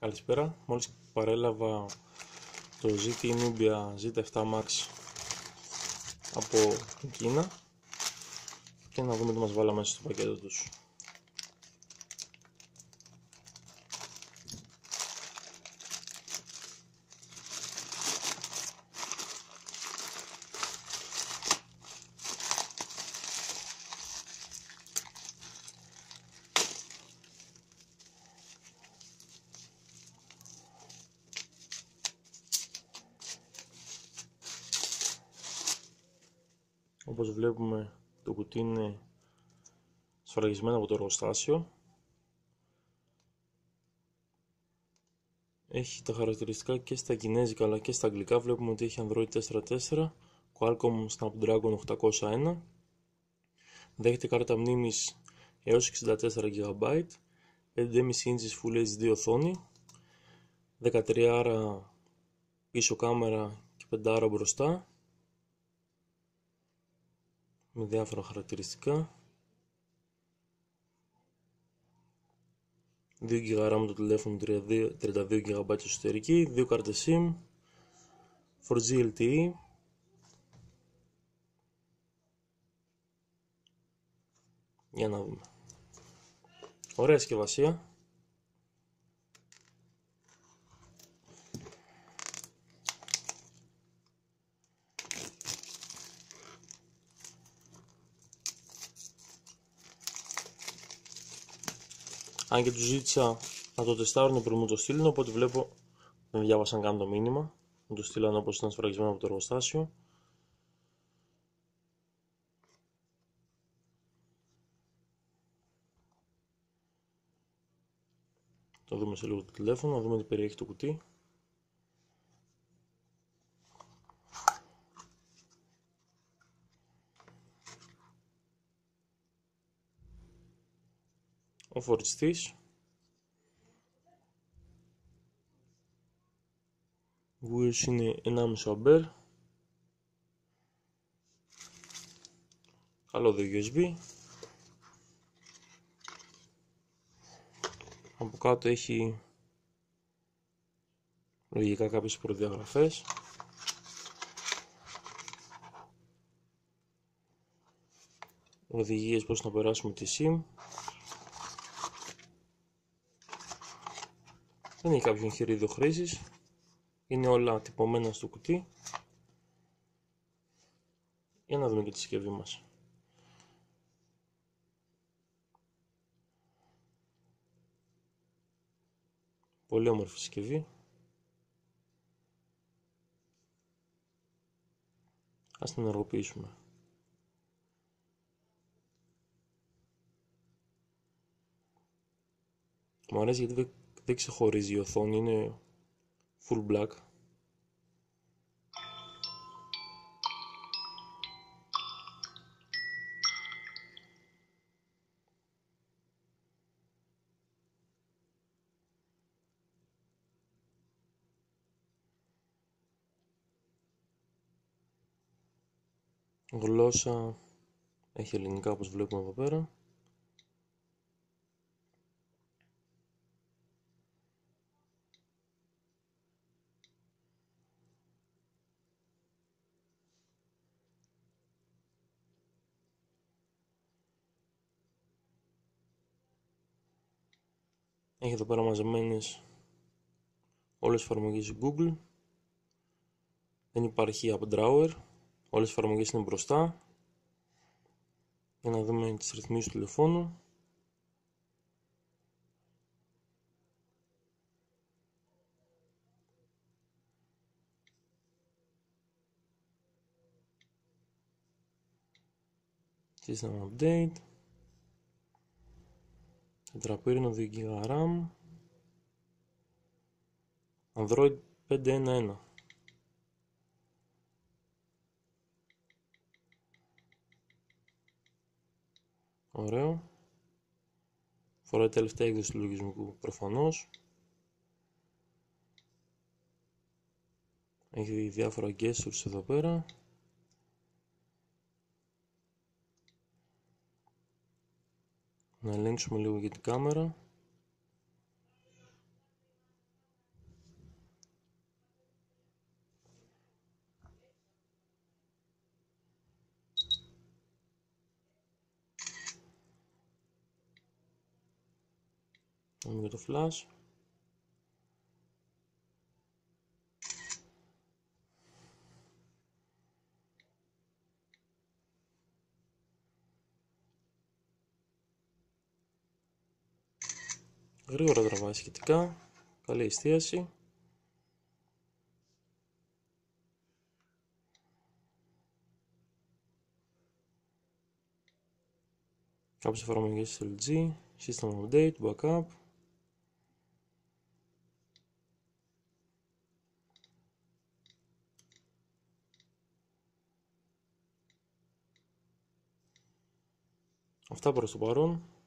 Καλησπέρα, μόλις παρέλαβα το ZT Nubia Z7 Max από την Κίνα και να δούμε τι μας βάλαμε μέσα στο πακέτο τους. Όπως βλέπουμε το κουτί είναι σφραγισμένο από το εργοστάσιο. Έχει τα χαρακτηριστικά και στα κινέζικα αλλά και στα αγγλικά. Βλέπουμε ότι έχει Android 4.4, Qualcomm Snapdragon 801. Δέχεται κάρτα μνήμης έως 64 GB, 5,5 inches Full HD οθόνη, 13 άρα πίσω κάμερα και 5 άρα μπροστά, με διάφορα χαρακτηριστικά. 2 GB RAM το τηλέφωνο 32, GB εσωτερική 2 κάρτες SIM 4G LTE για να δούμε. Ωραία συσκευασία Αν και τους ζήτησα να το τεστάρουν πριν μου το στείλουν, οπότε βλέπω δεν διάβασαν καν το μήνυμα. Μου το στείλαν όπως ήταν σφραγισμένο από το εργοστάσιο. Το δούμε σε λίγο το τηλέφωνο, να δούμε τι περιέχει το κουτί. Ο φορτιστής Βούιος είναι 1,5 αμπέρ. Καλώδιο USB από κάτω έχει λογικά κάποιες προδιαγραφές. Οδηγίες πώς να περάσουμε τη SIM Δεν έχει κάποιο εγχειρίδιο χρήσης. Είναι όλα τυπωμένα στο κουτί. Για να δούμε και τη συσκευή μας. Πολύ όμορφη συσκευή. Ας την ενεργοποιήσουμε. Μου αρέσει γιατί δεν ξεχωρίζει η οθόνη, είναι full black. Γλώσσα έχει ελληνικά όπως βλέπουμε εδώ πέρα. Έχει εδώ πέρα μαζεμένες όλες τις εφαρμογές Google. Δεν υπάρχει App Drawer. Όλες οι εφαρμογές είναι μπροστά. Για να δούμε τις ρυθμίσεις του τηλεφώνου. System Update. Τετραπύρινο 2 GB RAM Android 5.1.1 Ωραίο. Φοράει τελευταία έκδοση του λογισμικού προφανώς. Έχει διάφορα gestures εδώ πέρα να ελέγξουμε λίγο για την κάμερα. Πάμε το flash. Γρήγορα τραβάει σχετικά. Καλή εστίαση. Κάποιες εφαρμογές LG, System Update, Backup. Αυτά προς το παρόν.